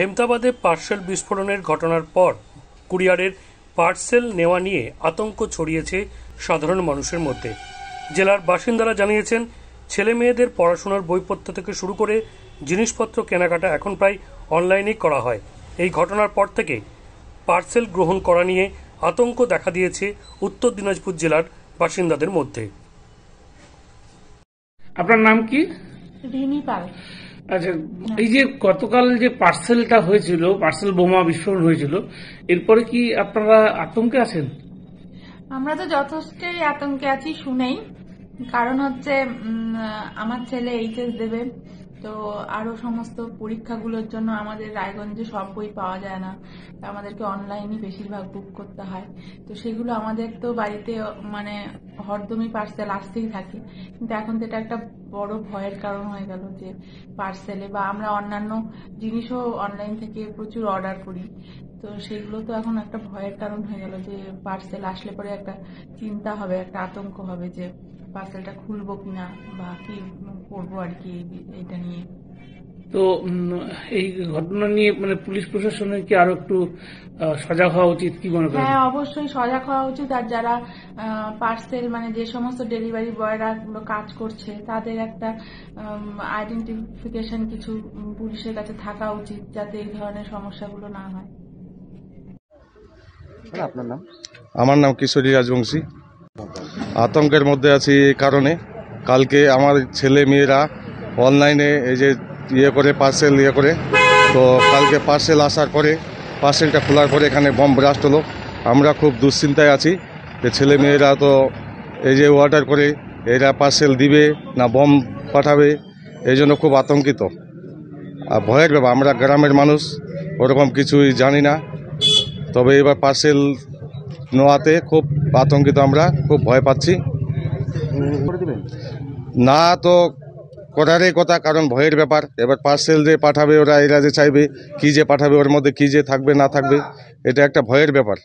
হেমতাবাদে parcel বিস্ফোরণের ঘটনার পর কুরিয়ারের পার্সেল নেওয়া নিয়ে আতঙ্ক ছড়িয়েছে সাধারণ মানুষের মধ্যে। জেলার বাসিন্দারা জানিয়েছেন ছেলে মেয়েদের পড়াশোনার বইপত্র থেকে শুরু করে জিনিসপত্র কেনাকাটা এখন প্রায় অনলাইনেই করা হয়। এই ঘটনার পর থেকে পার্সেল গ্রহণ করা নিয়ে আতঙ্ক দেখা দিয়েছে উত্তর দিনাজপুর জেলার বাসিন্দাদের মধ্যে। আপনার নাম কি? রিমি পাল। আচ্ছা এই যে গতকাল যে পার্সেলটা হয়েছিল, পার্সেল বোমা বিস্ফোরণ হয়েছিল, এরপরে কি আপনারা আতঙ্কে আছেন? আমরা তো যথেষ্টই আতঙ্কে আছি, শুনেই। কারণ হচ্ছে আমার ছেলে এইচএস দেবে। তো আরও সমস্ত পরীক্ষাগুলোর জন্য আমাদের রায়গঞ্জে সব বই পাওয়া যায় না। আমাদেরকে অনলাইনে বেশিরভাগ বুক করতে হয়। তো সেগুলো আমাদের তো বাড়িতে মানে হরদমি পার্সেল আসতেই থাকে। কিন্তু এখন তো এটা একটা বড় ভয়ের কারণ হয়ে গেল যে পার্সেলে বা আমরা অন্যান্য জিনিসও অনলাইন থেকে প্রচুর অর্ডার করি। তো সেগুলো তো এখন একটা ভয়ের কারণ হয়ে গেল যে পার্সেল আসলে পরে একটা চিন্তা হবে, একটা আতঙ্ক হবে যে পার্সেলটা খুলবো কিনা বা কি করব আর কি এইটা নিয়ে? তো এই ঘটনা নিয়ে মানে পুলিশ প্রশাসনের কি আরও একটু সজাগ হওয়া উচিত কি মনে করেন? হ্যাঁ অবশ্যই সজাগ হওয়া উচিত আর যারা পার্সেল মানে যে সমস্ত ডেলিভারি বয়রা গুলো কাজ করছে তাদের একটা আইডেন্টিফিকেশন কিছু পুলিশের কাছে থাকা উচিত যাতে এই ধরনের সমস্যাগুলো না হয়। আপনার নাম? আমার নাম কিশোরী রাজবংশী। আতঙ্কের মধ্যে আছি এই কারণে। কালকে আমার ছেলে মেয়েরা অনলাইনে এই যে ইয়ে করে পার্সেল ইয়ে করে, তো কালকে পার্সেল আসার পরে পার্সেলটা খোলার পরে এখানে বম ব্লাস্ট হলো। আমরা খুব দুশ্চিন্তায় আছি। যে ছেলে মেয়েরা তো এই যে অর্ডার করে, এরা পার্সেল দিবে না বম পাঠাবে, এই জন্য খুব আতঙ্কিত। আর ভয়ের ব্যাপার, আমরা গ্রামের মানুষ, ওরকম কিছুই জানি না। তবে এবার পার্সেল নেওয়াতে খুব আতঙ্কিত আমরা, খুব ভয় পাচ্ছি। না তো করারই কথা, কারণ ভয়ের ব্যাপার। এবার পার্সেল যে পাঠাবে, ওরা এরা যে চাইবে, কি যে পাঠাবে, ওর মধ্যে কি যে থাকবে, না থাকবে, এটা একটা ভয়ের ব্যাপার।